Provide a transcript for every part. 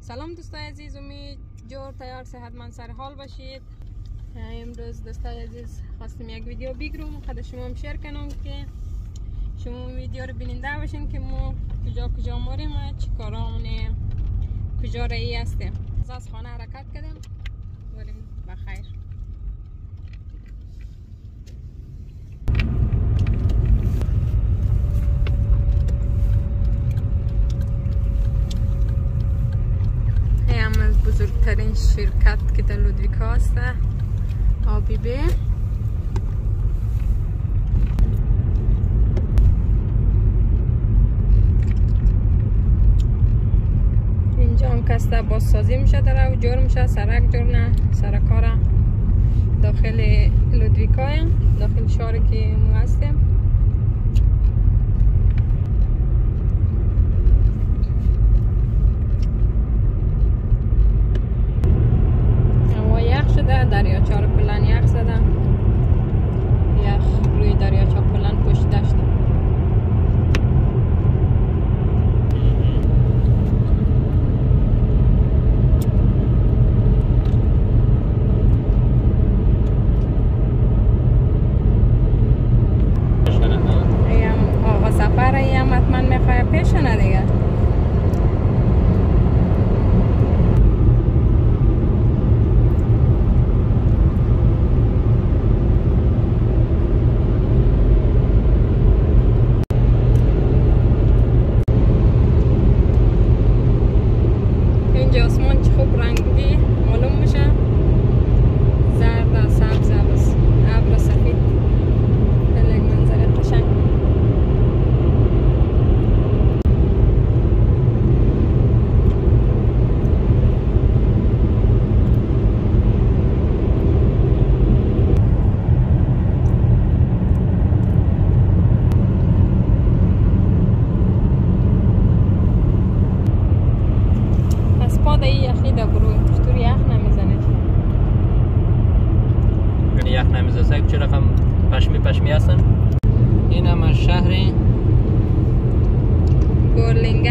سلام دوستای عزیز امید جور تیار صحتمند سر حال باشید. امروز دوستای عزیز خواستم یک ویدیو بگیرم. خدا شما هم شیر کنم که شما ویدیو رو بیننده باشین که ما کجا کجا ماریم چی کارامونه کجا رایی هستیم. از خانه حرکت کردیم بریم. بخیر هم از بزرگترین شرکت که در لودویکا هست آبی بی. اینجا هم کسته بازسازی میشه داره و جور میشه سرک جور نه سرکار داخل لودویکا داخل شهری که ما هستیم هوا یخ شده دریاچه رو کلن یخ زده یخ روی دریاچه کلن پشته شده یخ نمیزه چه رقم پشمی پشمی هستن؟ این هم از شهر بورلینگا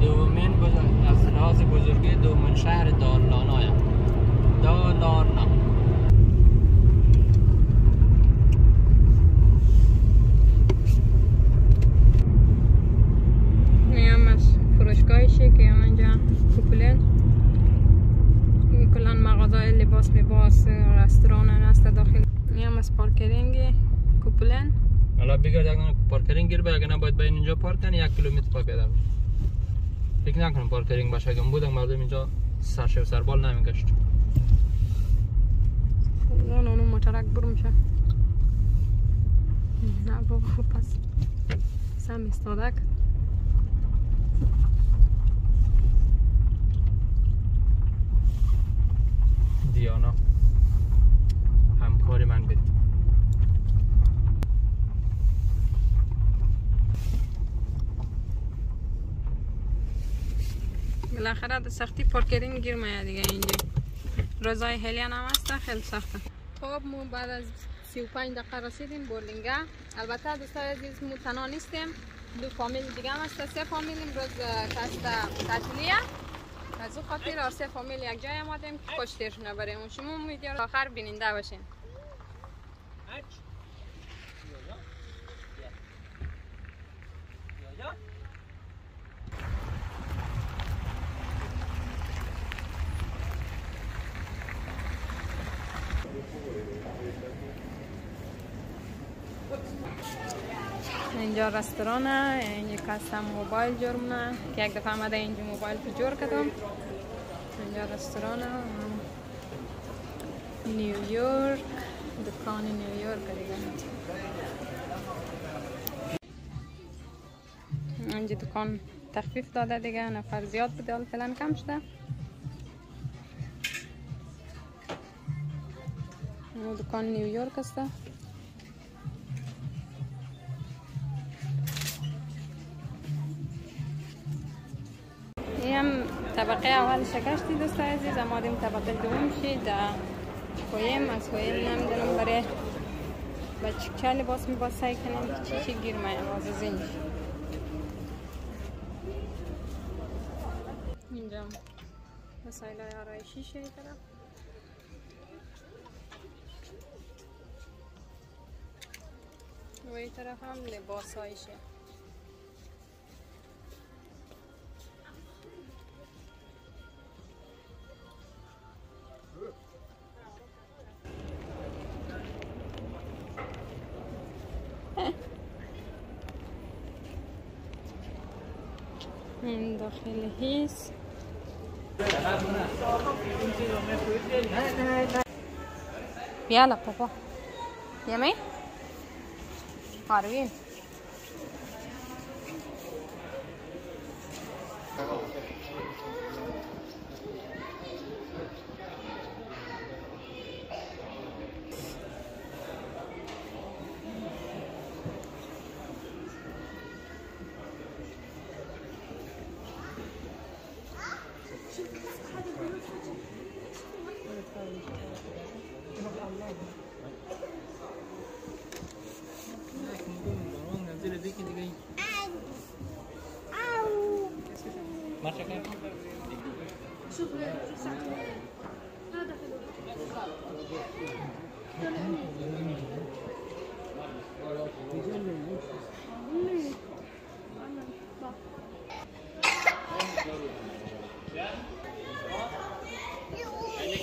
دومین بزرگ از لحاظ بزرگی دومین شهر دالانا دالانا میام از فروشگاهشه که همینجا کوپلن مغازه لباس میباس رستوران هست داخل. میام از پارکرینگ کوپلن حالا بگرد اگر پارکرینگ گیر اگر نباید باید اینجا پارک کنی یک کیلومتر پا پیدا. فکر نکنم پارکرینگ باشه اگر بودم مردم اینجا سرشه و سربال نمیگشت. اون اونو موترک برو میشه. نه بابا پس. سم استادک. دیانا همکار من بود بالاخره در سختی پارکرینگ گیر میاد دیگه اینجا. روزای هلیان هم هست خیلی سخته. خب ما بعد از 35 دقیقه رسیدیم بورلینگا البته دوستای عزیز مو تنها نیستیم. دو فامیل دیگه هم هست سه فامیل امروز کست تعطیلیه از او خاطر سه فامیل یک جای آمدیم که خوش تیر نبریم شما رو آخر بیننده باشین. اینجا رستورانه اینجا کسم موبایل جرمونه که یک دفعه آمده اینجا موبایل جور کردم اینجا رستورانه. نیویورک دکان نیویورک دیگه. اینجا دکان تخفیف داده دیگه. نفر زیاد بوده. حالا فعلا کم شده. دکان نیویورک است. طبقه اول شکشتی دوست عزیز اما دیم طبقه دوم شید خویم از خویم نمی‌دونم برای بچه چه لباس میباید سعی کنیم که چی چی گیر مایم از اینجا وسایل های آرایشی شه طرف. و این طرف هم لباس هایشه من داخله يلا بابا. يمين مي عارفين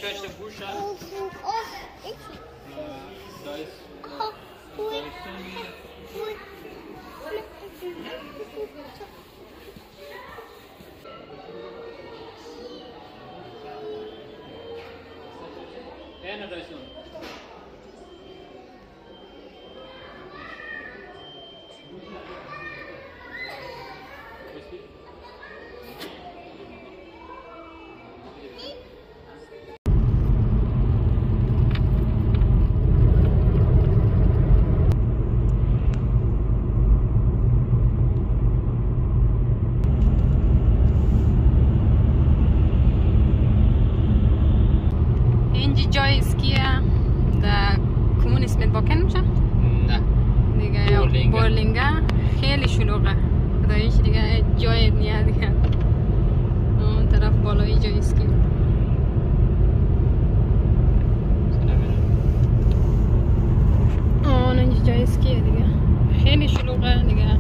Kaçta bu şarkı? Oh, wait. عربيين اینجا جای اسکیه در کمون اسمت باکن میشه نه دیگه بورلینگه. بورلینگه خیلی شلوغه خداییش دیگه جای دیگه اون طرف بالایی جای اسکی آن اینجا جای اسکیه دیگه خیلی شلوغه دیگه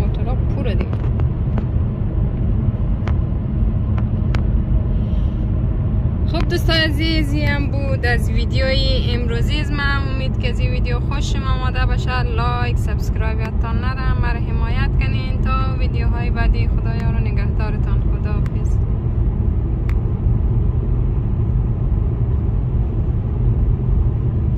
موتورا پوره دیگه خب دوستان عزیز این هم بود از ویدیوی امروزی من. امید که از این ویدیو خوشتان آمده باشه like subscribe یادتان نره مرا حمایت کنین تا ویدیوهای بعدی. خدا یار و نگهدارتان.